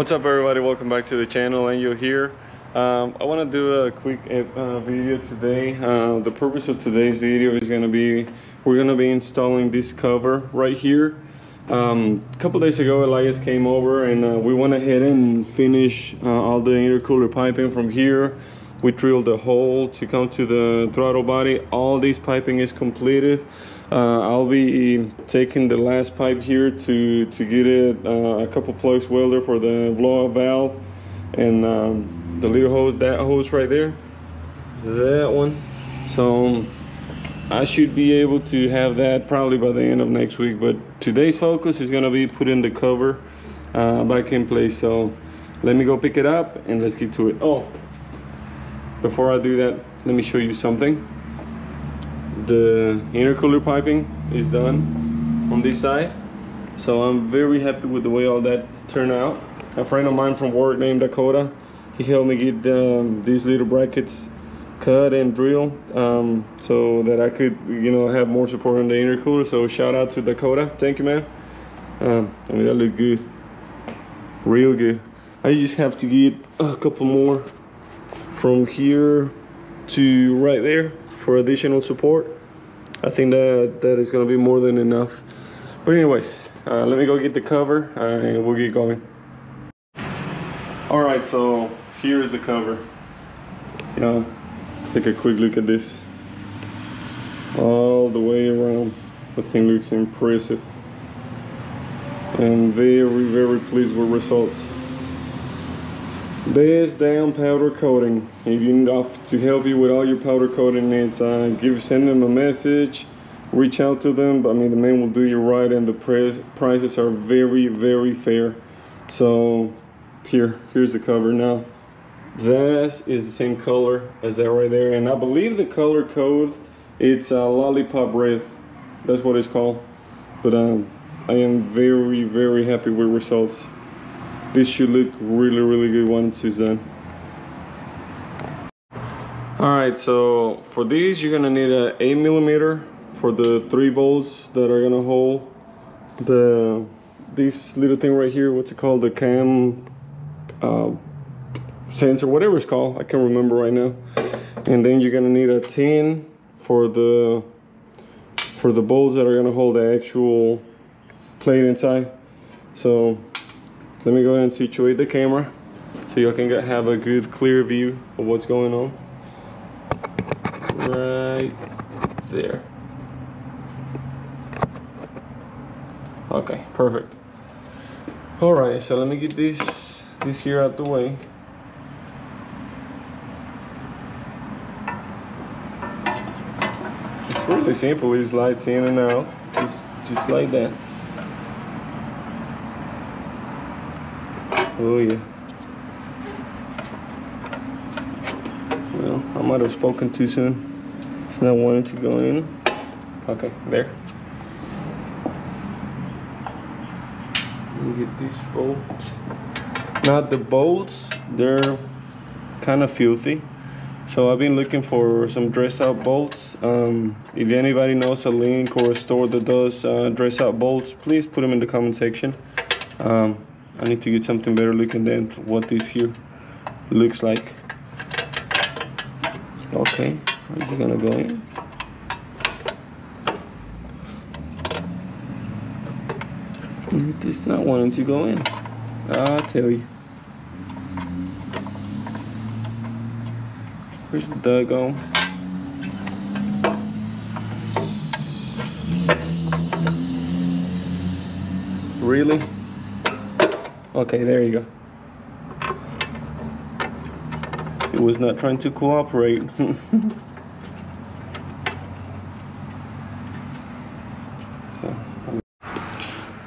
What's up everybody, welcome back to the channel and you're here. Um, I want to do a quick uh, video today. Uh, the purpose of today's video is going to be, we're going to be installing this cover right here. Um, a couple days ago Elias came over and uh, we went ahead and finished uh, all the intercooler piping from here. We drilled a hole to come to the throttle body. All this piping is completed. Uh, I'll be taking the last pipe here to, to get it uh, a couple plugs welder for the blowout valve and um, the little hose, that hose right there, that one. So I should be able to have that probably by the end of next week. But today's focus is gonna be putting the cover uh, back in place. So let me go pick it up and let's get to it. Oh, before I do that, let me show you something. The intercooler piping is done on this side. So I'm very happy with the way all that turned out. A friend of mine from work named Dakota he helped me get um, these little brackets cut and drill um, so that I could you know have more support on the intercooler so shout out to Dakota. Thank you man. Um, I mean that look good. Real good. I just have to get a couple more from here to right there for additional support. I think that that is gonna be more than enough. But anyways, uh, let me go get the cover uh, and we'll get going. All right, so here is the cover. You know, take a quick look at this. All the way around, the thing looks impressive. And very, very pleased with results. Best damn powder coating. If you need off to help you with all your powder coating needs, uh, give send them a message, reach out to them. But I mean, the man will do you right, and the price prices are very, very fair. So here, here's the cover now. This is the same color as that right there, and I believe the color code it's a uh, lollipop red. That's what it's called. But um, I am very, very happy with results this should look really really good once it's done. All right so for these you're gonna need a 8 millimeter for the three bolts that are gonna hold the this little thing right here what's it called? The cam uh, sensor whatever it's called. I can't remember right now. And then you're gonna need a 10 for the for the bolts that are gonna hold the actual plate inside. So let me go ahead and situate the camera so y'all can get, have a good clear view of what's going on. Right there. Okay perfect. All right so let me get this this here out the way. It's really simple. It slides in and out. Just just like that Oh yeah. Well, I might have spoken too soon. It's not wanting to go in. Okay, there. get these bolts. Now the bolts, they're kind of filthy. So I've been looking for some dress out bolts. Um, if anybody knows a link or a store that does uh, dress out bolts, please put them in the comment section. Um, I need to get something better looking than what this here looks like. Okay, I'm gonna go in. It's not wanting to go in. I'll tell you. Where's the doggone? Really? Okay, there you go. It was not trying to cooperate. so,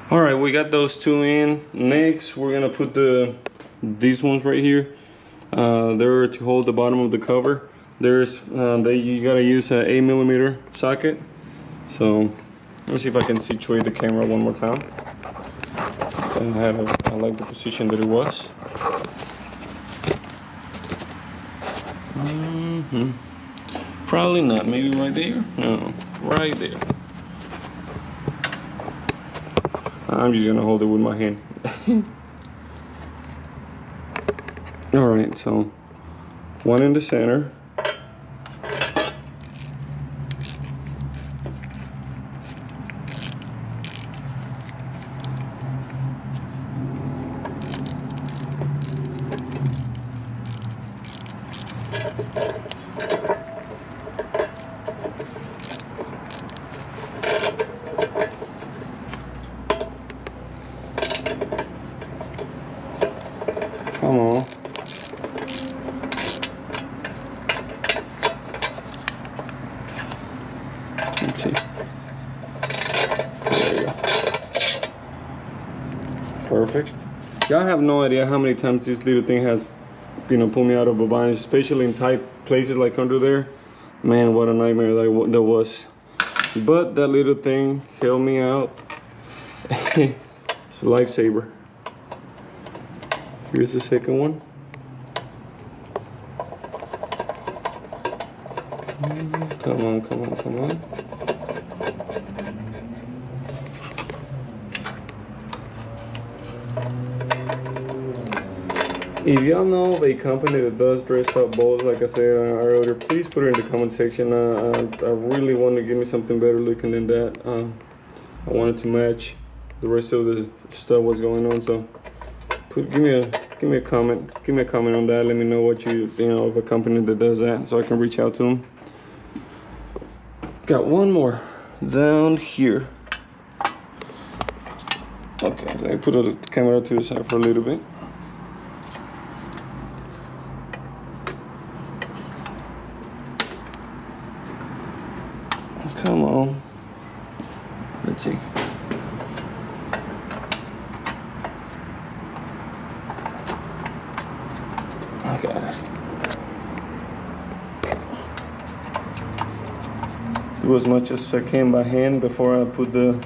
all right, we got those two in. Next, we're gonna put the these ones right here. Uh, they're to hold the bottom of the cover. There's uh, you gotta use an eight millimeter socket. So let me see if I can situate the camera one more time. I had a, I like the position that it was. Mm -hmm. Probably not. Maybe right there. No, right there. I'm just gonna hold it with my hand. All right, so one in the center. Come on. Let's see. There you go. Perfect. Y'all have no idea how many times this little thing has, you know, pulled me out of a bind, especially in tight places like under there. Man, what a nightmare that, that was. But that little thing held me out. it's a lifesaver. Here's the second one. Come on, come on, come on. If y'all know of a company that does dress up bowls, like I said uh, earlier, please put it in the comment section. Uh, uh, I really want to give me something better looking than that. Uh, I wanted to match the rest of the stuff what's going on. So, put give me a give me a comment. Give me a comment on that. Let me know what you you know of a company that does that, so I can reach out to them. Got one more down here. Okay, let me put the camera to the side for a little bit. Come on. Let's see. I got it. Do as much as I can by hand before I put the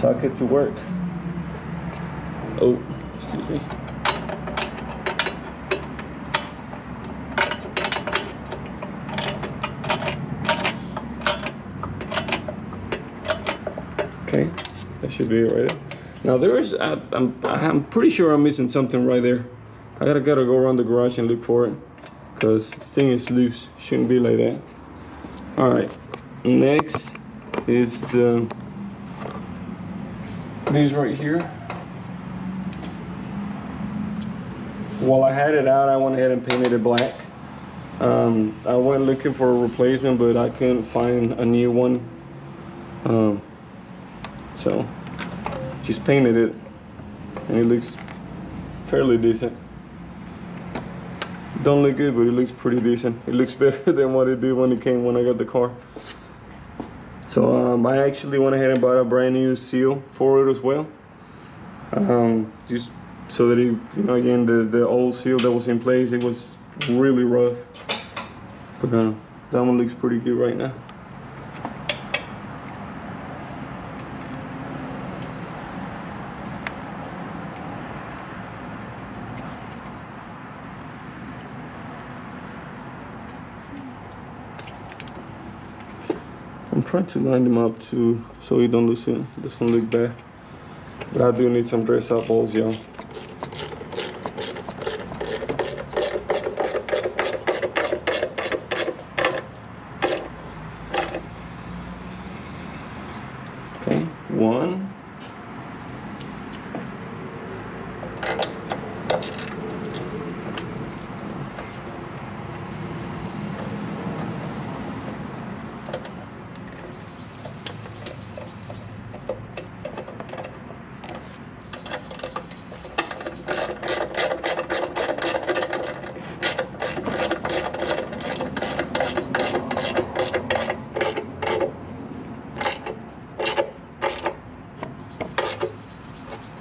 socket to work. Oh, excuse me. Okay, that should be right there. Now there is, I, I'm, I'm pretty sure I'm missing something right there. I gotta gotta go around the garage and look for it, cause this thing is loose. Shouldn't be like that. All right, next is the these right here. While I had it out, I went ahead and painted it black. Um, I went looking for a replacement, but I couldn't find a new one. Um, so just painted it and it looks fairly decent. Don't look good, but it looks pretty decent. It looks better than what it did when it came when I got the car. So um, I actually went ahead and bought a brand new seal for it as well. Um, just so that it, you know, again, the, the old seal that was in place, it was really rough. But uh, that one looks pretty good right now. Trying to line them up too, so you don't lose it. Doesn't look bad. But I do need some dress up balls, y'all. Okay, one.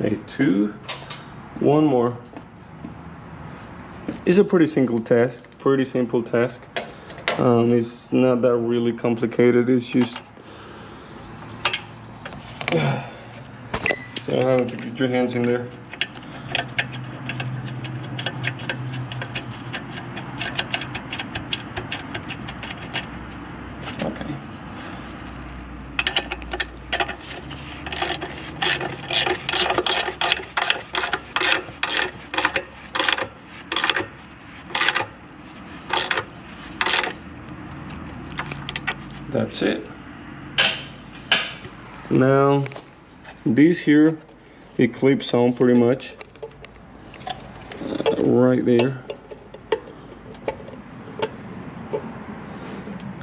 Okay, two. One more. It's a pretty simple task. Pretty simple task. Um, it's not that really complicated. It's just so have to get your hands in there. Okay. that's it now. This here it clips on pretty much. Uh, right there.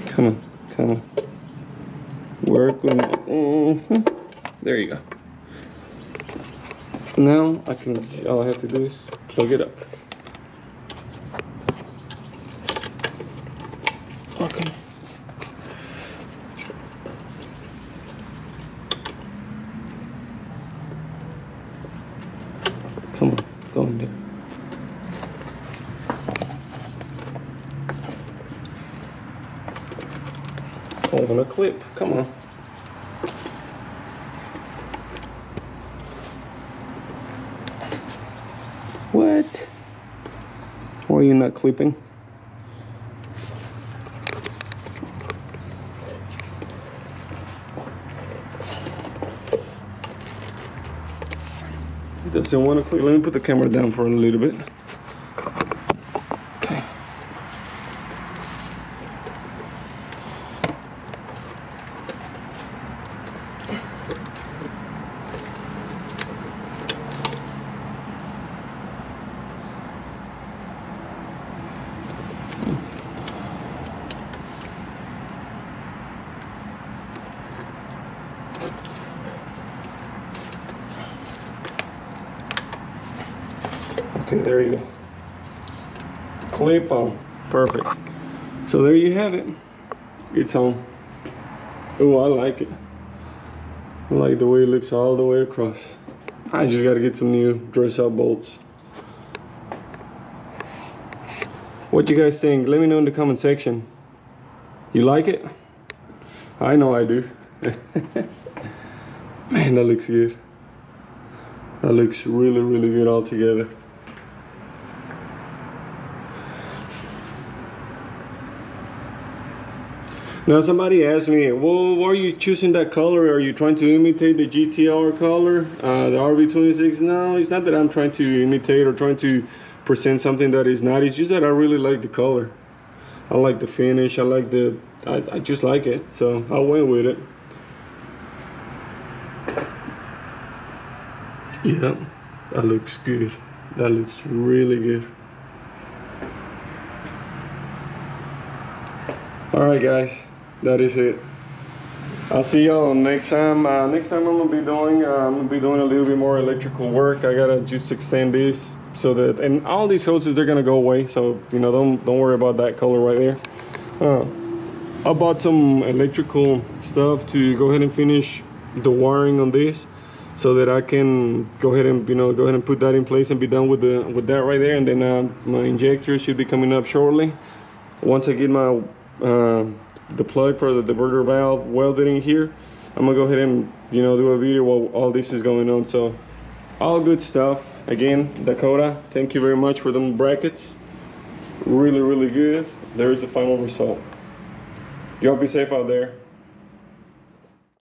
Come on come on. Work with mm -hmm. there you go. Now I can all I have to do is plug it up okay come on go in on a clip come on What? Why are you not clipping? Doesn't want to clip. Let me put the camera down for a little bit. Okay, there you go. Clip on. Perfect. So there you have it. It's on. Oh, I like it. I like the way it looks all the way across. I just gotta get some new dress out bolts. What you guys think? Let me know in the comment section. You like it? I know I do. Man, that looks good. That looks really, really good all together. Now somebody asked me, well, why are you choosing that color? Are you trying to imitate the GTR color, uh, the RB26? No, it's not that I'm trying to imitate or trying to present something that is not. It's just that I really like the color. I like the finish. I like the, I, I just like it. So I went with it. Yeah, that looks good. That looks really good. All right, guys that is it I'll see y'all next time. Uh, next time I'm gonna be doing, uh, I'm gonna be doing a little bit more electrical work. I gotta just extend this so that, and all these hoses they're gonna go away. So you know, don't don't worry about that color right there. Uh, I bought some electrical stuff to go ahead and finish the wiring on this, so that I can go ahead and you know go ahead and put that in place and be done with the with that right there. And then uh, my injector should be coming up shortly. Once I get my uh, the plug for the diverter valve welded in here. I'm gonna go ahead and you know do a video while all this is going on. So all good stuff. Again dakota thank you very much for them brackets. Really really good. There's the final result. Y'all be safe out there